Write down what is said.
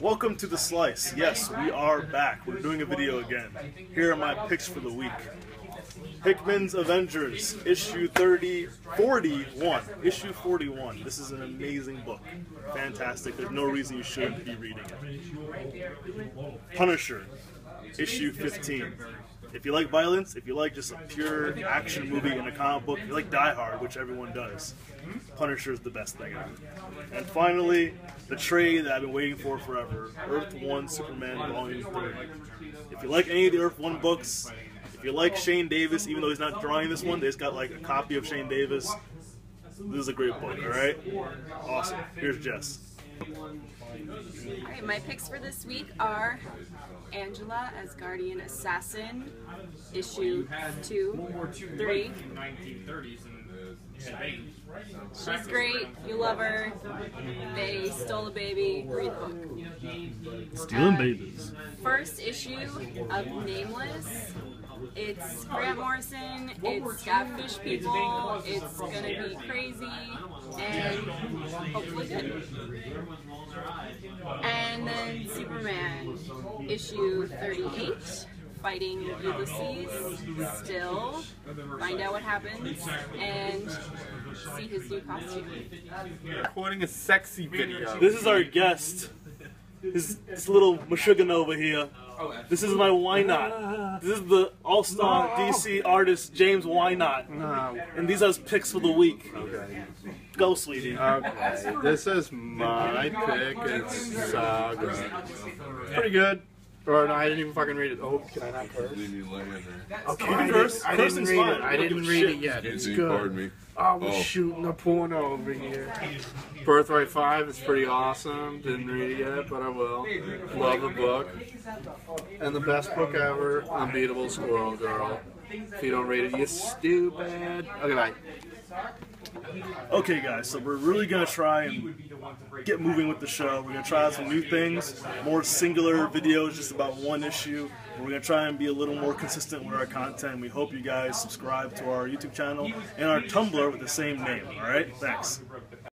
Welcome to The Slice. Yes, we are back. We're doing a video again. Here are my picks for the week. Hickman's Avengers, issue 30, 41. Issue 41. This is an amazing book. Fantastic. There's no reason you shouldn't be reading it. Punisher, issue 15. If you like violence, if you like just a pure action movie in a comic book, if you like Die Hard, which everyone does, Punisher is the best thing ever. And finally, the trade that I've been waiting for forever, Earth 1 Superman Volume 3. If you like any of the Earth 1 books, if you like Shane Davis, even though he's not drawing this one, they just got like a copy of Shane Davis. This is a great book, alright? Awesome. Here's Jess. Alright, my picks for this week are Angela Asgard's Assassin, issue 2, 3. She's great, you love her, they stole a baby, read the book. Stealing babies. First issue of Nameless. It's Grant Morrison, it's got fish people, it's gonna be crazy, and hopefully good. And then Superman, issue 38, fighting Ulysses, still, find out what happens, and see his new costume. recording a sexy video. This is our guest. This, this little Meshuggah over here. This is my Why Not. This is the all-star DC artist James Why Not. No. And these are his picks for the week. Okay. Go, sweetie. Okay. Uh, this is my pick. It's Saga. Pretty good. Or no, I didn't even fucking read it. Oh, can I not curse? Leave you laying there. Okay, can I curse. didn't, I didn't read it. I didn't read it yet. It's good. Pardon me. I was Oh. shooting a porno over here. Birthright 5 is pretty awesome. Didn't read it yet, but I will. Love the book. And the best book ever, Unbeatable Squirrel Girl. If you don't read it, you're stupid. Okay, bye. Okay, guys, so we're really gonna try and get moving with the show. We're gonna try out some new things, more singular videos, just about one issue. We're gonna try and be a little more consistent with our content. We hope you guys subscribe to our YouTube channel and our Tumblr with the same name. All right, thanks.